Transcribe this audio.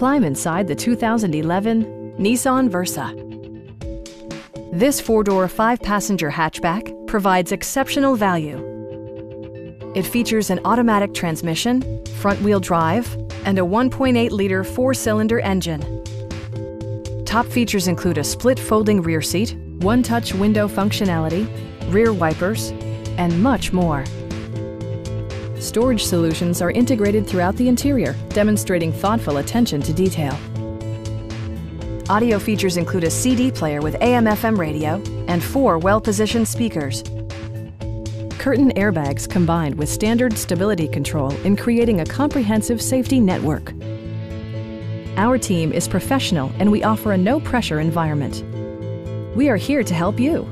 climb inside the 2011 Nissan Versa. This four-door, five-passenger hatchback provides exceptional value. It features an automatic transmission, front-wheel drive, and a 1.8-liter four-cylinder engine. Top features include a split folding rear seat, one-touch window functionality, rear wipers, and much more. Storage solutions are integrated throughout the interior, demonstrating thoughtful attention to detail. Audio features include a CD player with AM-FM radio and four well-positioned speakers. Curtain airbags combined with standard stability control in creating a comprehensive safety network. Our team is professional and we offer a no-pressure environment. We are here to help you.